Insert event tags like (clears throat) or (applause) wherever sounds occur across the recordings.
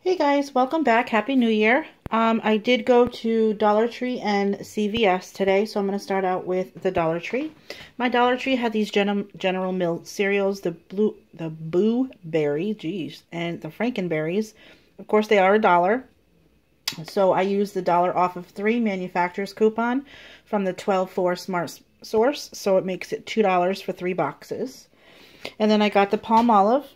Hey guys, welcome back. Happy New Year. Um, I did go to Dollar Tree and CVS today, so I'm going to start out with the Dollar Tree. My Dollar Tree had these Gen General Mills cereals, the blue, the Boo Berry, geez, and the Frankenberries. Of course, they are a dollar. So I used the dollar off of three manufacturers coupon from the 12-4 Smart Source, so it makes it $2 for three boxes. And then I got the Palmolive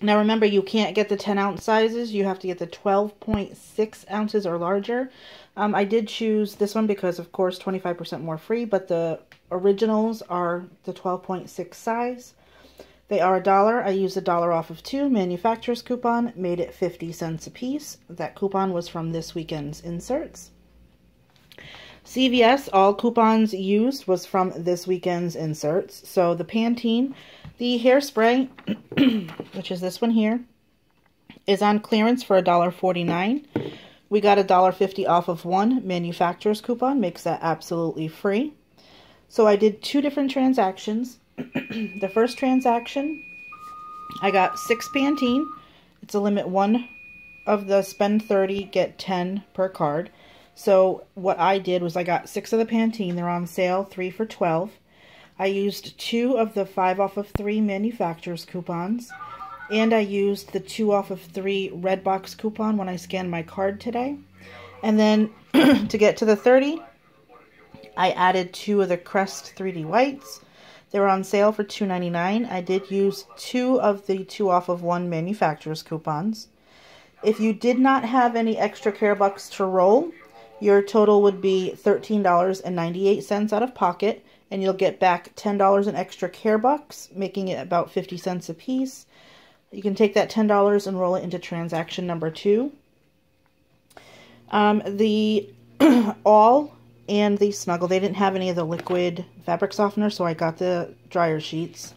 now remember, you can't get the 10 ounce sizes. You have to get the 12.6 ounces or larger. Um, I did choose this one because, of course, 25% more free, but the originals are the 12.6 size. They are a dollar. I used a dollar off of two. Manufacturer's coupon made it 50 cents a piece. That coupon was from this weekend's inserts. CVS, all coupons used was from this weekend's inserts. So the Pantene, the hairspray, (clears throat) which is this one here, is on clearance for $1.49. We got $1.50 off of one manufacturer's coupon, makes that absolutely free. So I did two different transactions. (clears throat) the first transaction, I got six Pantene. It's a limit one of the spend 30, get 10 per card. So what I did was I got six of the Pantene. They're on sale, three for 12. I used two of the five off of three manufacturer's coupons. And I used the two off of three Redbox coupon when I scanned my card today. And then (clears throat) to get to the 30, I added two of the Crest 3D Whites. They were on sale for $2.99. I did use two of the two off of one manufacturer's coupons. If you did not have any extra care bucks to roll, your total would be $13.98 out of pocket, and you'll get back $10 in extra care bucks, making it about 50 cents a piece. You can take that $10 and roll it into transaction number two. Um, the (clears throat) All and the Snuggle, they didn't have any of the liquid fabric softener, so I got the dryer sheets,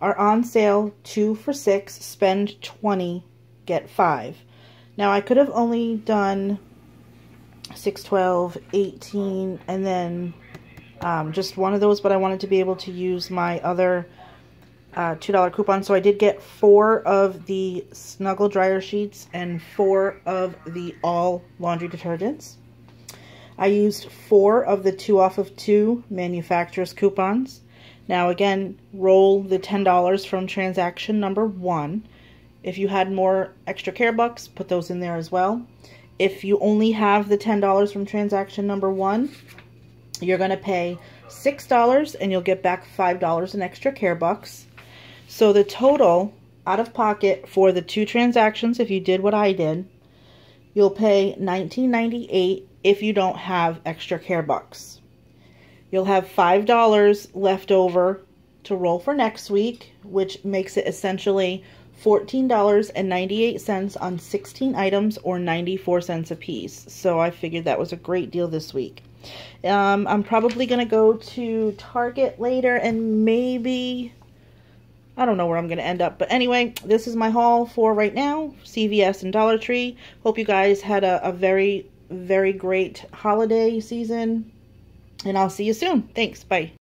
are on sale two for six, spend 20, get five. Now, I could have only done 6, 12, 18, and then um, just one of those, but I wanted to be able to use my other uh, $2 coupon. So I did get four of the Snuggle dryer sheets and four of the all laundry detergents. I used four of the two off of two manufacturer's coupons. Now again, roll the $10 from transaction number one. If you had more extra care bucks, put those in there as well. If you only have the $10 from transaction number one, you're going to pay $6 and you'll get back $5 in extra care bucks. So the total out of pocket for the two transactions, if you did what I did, you'll pay $19.98 if you don't have extra care bucks. You'll have $5 left over to roll for next week, which makes it essentially $14.98 on 16 items or 94 cents a piece. So I figured that was a great deal this week. Um, I'm probably going to go to Target later and maybe, I don't know where I'm going to end up. But anyway, this is my haul for right now, CVS and Dollar Tree. Hope you guys had a, a very, very great holiday season. And I'll see you soon. Thanks. Bye.